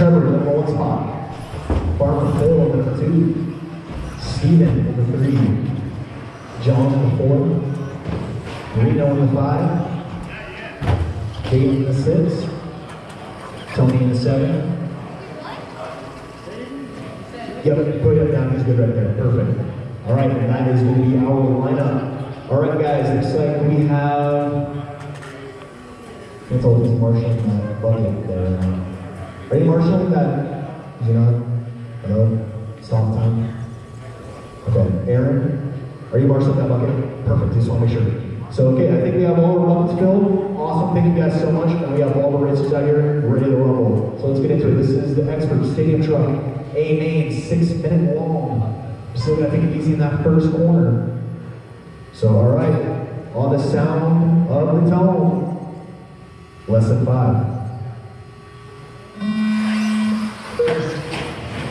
Trevor, number one spot. Farmer Phil, number two. Steven, number three. John, in the four. Reno, the five. Dave, the six. Tony, in the seven. Yep, put it down, he's good right there, perfect. All right, and that is gonna be our lineup. All right, guys, looks like we have, I told this and uh, Bucket there. Are you Marshall that, you know, hello, stop time? Okay, Aaron, are you Marshall that bucket? Perfect, just want to make sure. So, okay, I think we have all our buckets filled. Awesome, thank you guys so much. And we have all the racers out here ready to rumble. So let's get into it. This is the expert stadium truck. A main, six minute long. Still gotta take it easy in that first corner. So, all right, on the sound of the tone, less than five.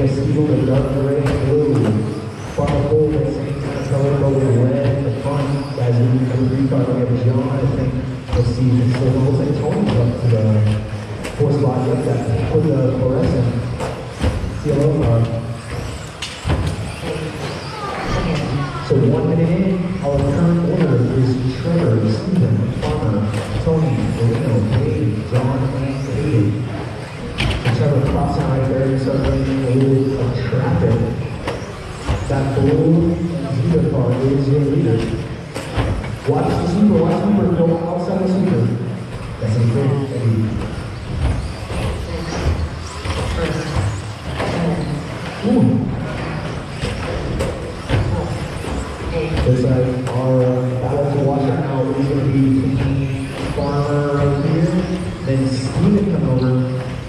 Have Steven with dark gray and blue. Farmer Phil, that color, red the front. Guys, we need green we have John, I think. Tony's up to the fourth spot, that, with the fluorescent CLO car. So one minute in, our current order is Trevor, Stephen, Farmer, Tony, Marino, Dave, John, and. And Trevor crossing right there, you start running a little of traffic. Watch the zebra, watch the zebra go outside the zebra. That's a great thing. Looks like our uh, battle to watch right now is going to be Farmer right here, then Steven come over.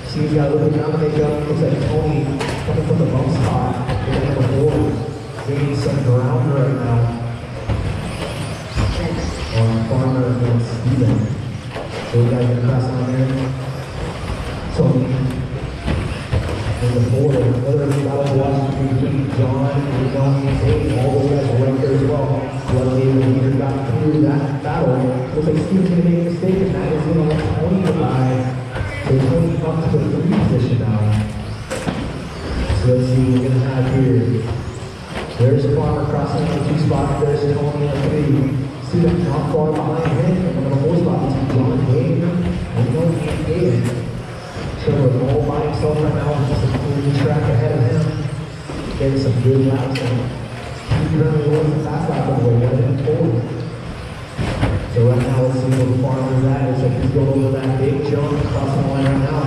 Steven's got a little bit of makeup. Looks like Tony coming from the bump spot. They're going to have a board. Gaining some ground right now on Farmer and Steven. So we got to pass on there. Tony and the board, another battle to watch between John and John and Dave. All those guys are right there as well. Luckily, the leader got through that battle. Looks like to make a mistake, and that is going to let Tony by. So Tony up to the three position now. So let's see what we're going to have here. There's Crossing the two spot. There's Tony on three. See that not far behind him. And on the four spot between John Dave. And Tony and Dave. Trevor all by himself right now, just a clean track ahead of him. Getting some good laps and he currently was the fast lap of the one and forward. So right now, let's see where farmer's at. Looks like he's going over that big jump crossing the line right now.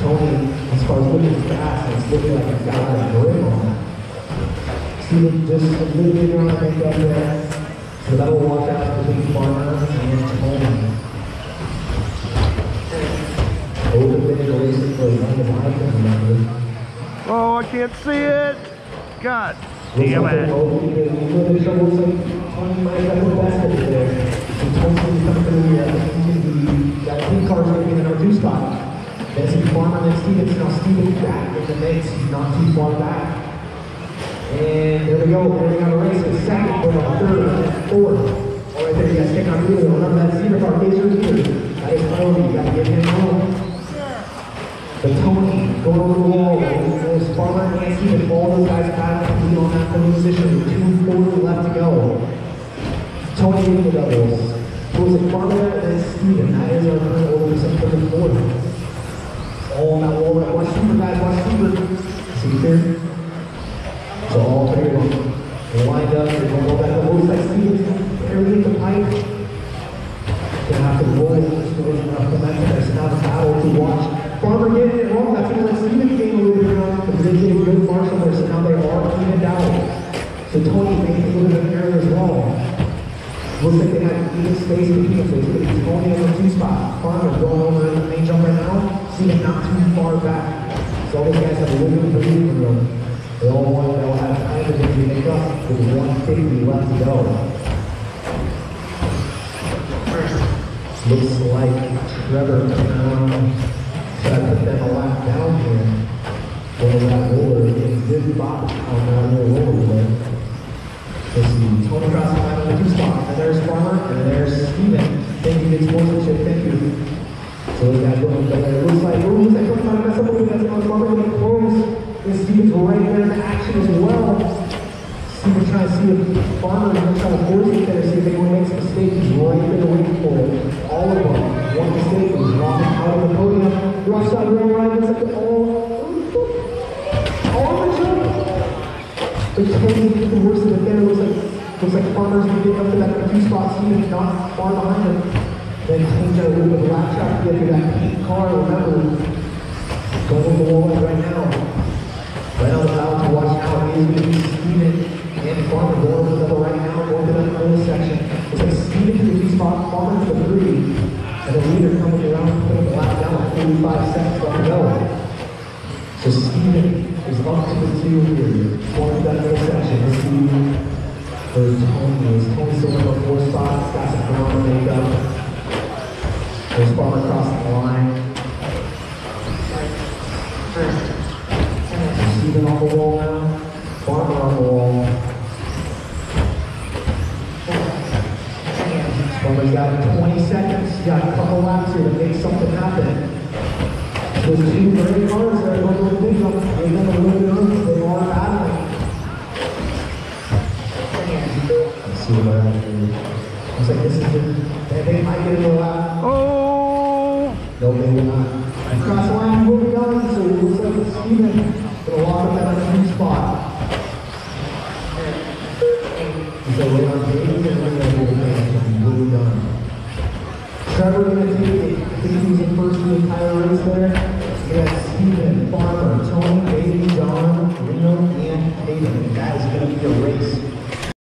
Tony, as far as looking fast, it's looking like he's got a grip on it. See, just a little bit around the makeup there. So that'll walk out between Farmer and Tony. Oh, I can't see it. God damn it. That pink car's going to be in the number two spot. Then see Farmer, then Stevens. Now Stevens back in the mix. He's not too far back. And there we go. There we got a race. A second, for a third, and fourth. All right there, you guys check out the wheel. Remember that zebra car, Gazer leader. That is Tony. You got to get him home. But Tony going over the wall, there's Farmer and Steven, all those guys back to be on that pole position, two quarters left to go. Tony with the doubles. So it's a Farmer and Steven, that is our current for the fourth. All on that wall? Watch Steven, guys, watch Steven. See here? So all three of them, they lined up, they're gonna go back, it looks like Steven's barely the pipe. Gonna have to roll it, just to enough momentum, there's now the battle to watch. Farmer getting it wrong. That's what Steven came a little bit wrong because they gave good marshal there, so now they are evened out. Tony makes a little bit as well. Looks like they have even space between them, so it's to be Tony on the two spot. Farmer going over in the main jump right now. Steven not too far back. So all these guys have a little bit of breathing room. They all want, all have time to make up with one fifty left to go. Looks like Trevor um, tried to put them a lap down here. Well, that roller is good spot on that little roller Let's see, Tony across the line on the two spot, and there's Farmer, and there's Steven. Thank you, good sportsmanship, thank you. So we got going, but it looks like, oh, looks like Tony trying to mess up bit, that's Farmer gonna close. And Steven's right there in action as well. Steven trying to see if Farmer is gonna try to force it there, see if anyone makes a mistake, he's right there waiting for it. All of them, one mistake, he's rocking out of the podium. Rush out, real right, looks like all, all the jump. It's crazy, the worst of it there, looks like, like Farmer's gonna get up to that two spot, Steven not far behind him. Then change out a lap trap to get to that pink car, remember, going the wall right now. On the out to watch out is going to be Steven and Farmer going to the double right now, going to that early section. It's like Steven to the two spot, Farmer to the three, and the leader coming around, putting the lap down at 45 seconds left to go. So Steven is up to the two here, going to that middle section. There's Tony, is Tony number four spot, got some phenomenal makeup. There's Farmer across the line. Steven on the wall now, Farmer on the wall. Farmer's got 20 seconds, got a couple laps here to make something happen. Those two great cars that are going to pick up, they got a might get in the lap. Oh, No, maybe not. Cross the line, moving on, so it looks like it's Steven gonna walk up that new spot. So we're on the eighth and